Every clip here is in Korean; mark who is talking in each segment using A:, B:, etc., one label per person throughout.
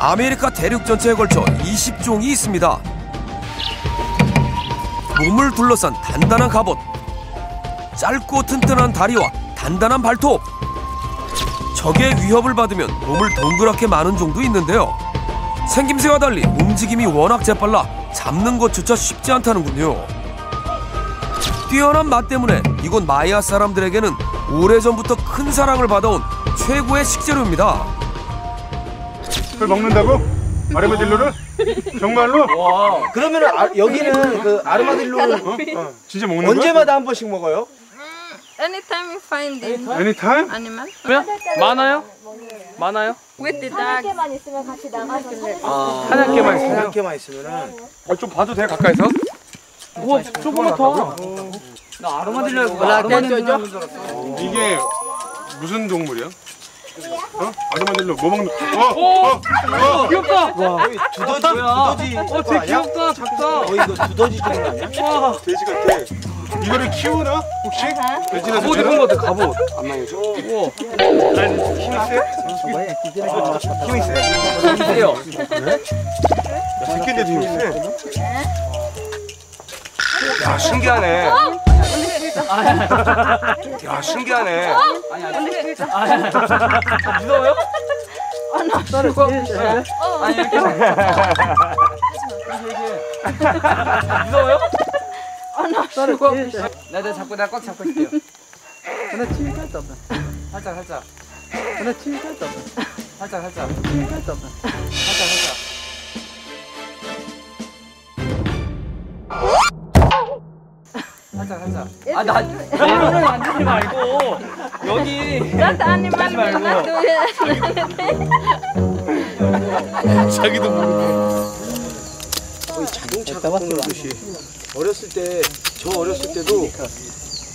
A: 아메리카 대륙 전체에 걸쳐 20종이 있습니다. 몸을 둘러싼 단단한 갑옷, 짧고 튼튼한 다리와 단단한 발톱. 적의 위협을 받으면 몸을 동그랗게 마는 종도 있는데요. 생김새와 달리 움직임이 워낙 재빨라 잡는 것조차 쉽지 않다는군요. 뛰어난 맛 때문에 이곳 마야 사람들에게는 오래전부터 큰 사랑을 받아온 최고의 식재료입니다.
B: 그걸 먹는다고? 아르마딜로를? 정말로?
C: 그러면 아, 여기는 그 아르마딜로를
B: 어, 진짜 먹는 거야?
C: 언제마다 한 번씩 먹어요?
D: Anytime you find the
B: 애니타임?
D: animal
E: 뭐야? 많아요? 많아요?
D: with the dog,
F: 개만 있으면 같이 나가서 사진
E: 한 개만 있어요?
C: 한 개만 있으면은
B: 어, 좀 봐도 돼 가까이서?
E: 우와 조그맣다 나 아로마딜로 해서 아로마딜로
B: 이게 무슨 동물이야? 어? 아르마딜로 뭐 먹는? 어? 어? 어?
E: 귀엽다
C: 거의 두더지 두더지 어거
E: 되게? 귀엽다 작다
C: 거의 이거 두더지 정도 아니야?
E: 와
B: 돼지 같아. 이거를 키우나? 혹시? 돼지나
E: 갑옷 입은 거 같아 갑옷 우와
C: 힘이 세?
E: 세요
B: 새끼인데도 힘이 세.
G: 야 신기하네. 야 신기하네.
E: 무서워요? 아니 이렇게 무서워요? 나 내가 잡고 내가 꽉 잡고 있게요 수 없다 살짝 살짝 하나 치울 수 없다 살짝 살짝 치울 수 없다 살짝 살짝 살짝 살짝 아나 손을 만지지 말고 여기
D: will not do anything.
B: 자기도 모르고.
C: 거의 자동차 갖고 놀듯이 어렸을 때 저 어렸을 때도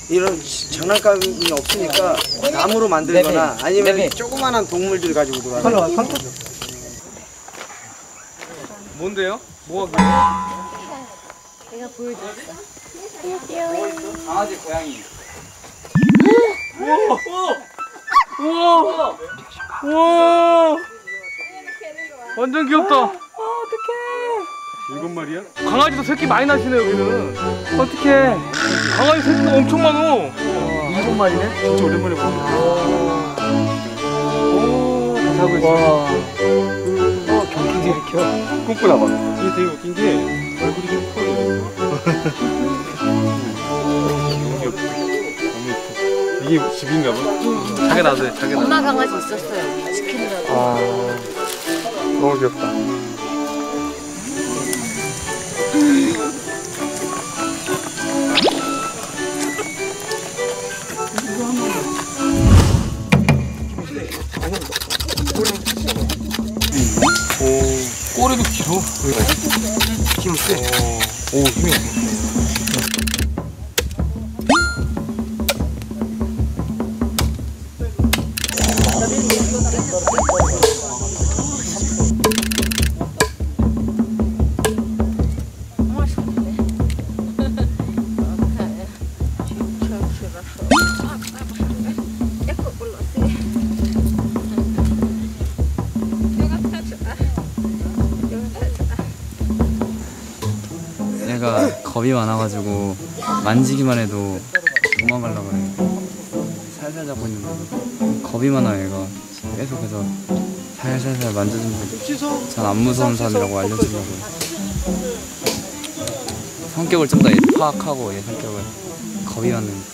C: 이런 장난감이 없으니까 나무로 만들거나 아니면 조그만한 동물들 가지고 놀아요.
E: 뭔데요? 뭐가
F: 내가 보여줬어.
E: 강아지 고양이. 우와! 우와! 완전 귀엽다.
B: 일곱 마리야?
E: 강아지도 새끼 많이 나시네 여기는. 어떡해. 강아지 새끼도 엄청 많어 일곱 마리네?
B: 진짜 오랜만에 보네.
E: 오 다 자고 있어. 어 경기지 이렇게
B: 꿈꾸나 봐. 이게 되게 웃긴 게 얼굴이 좀 커. 너 무 귀엽다. 너무 예뻐. 이게 집인가 봐.
E: 자기 놔둬 자기 놔둬
F: 엄마 강아지 있었어요. 지키느라고.
B: 아, 너무 귀엽다.
E: 꼬리도 길어
C: 힘 세.
E: 오 힘이
H: 겁이 많아가지고 만지기만 해도 도망가려고 그래. 살살 잡고 있는데 겁이 많아 얘가. 계속해서 살살살 만져주면서 전 안 무서운 사람이라고 알려주려고. 성격을 좀 더 파악하고 얘 성격을 겁이 많으니까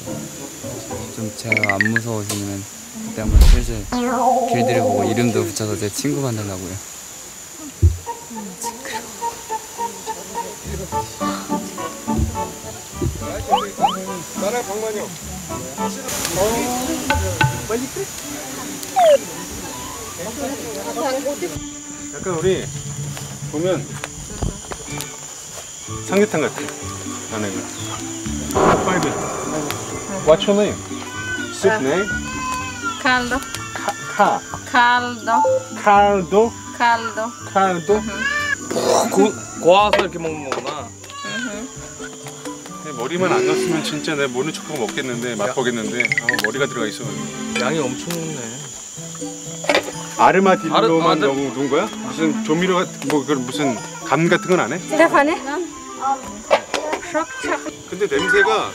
H: 좀 제가 안 무서워지면 그때 한번 슬슬 길들여 보고 이름도 붙여서 제 친구 만들려고요.
B: 나라 방만요. 약간 우리 보면 삼계탕 같아. 아내가. 파이브. What's your name? Soup name?
D: Caldo,
B: 카.
D: caldo,
B: 칼도.
D: caldo.
B: 칼도.
E: 고, 고아서 이렇게 먹는 거구나
B: 머리만 안 넣었으면 진짜 내가 모른 척하고 먹겠는데 맛보겠는데 아, 머리가 들어가 있어.
E: 양이 엄청 높네
B: 아르마 딜로만
A: 아르-
B: 넣은 넣은 거야? 무슨 조미료 같은 뭐 그런 무슨 감 같은 건 안 해?
D: Stefanie?
B: 근데 냄새가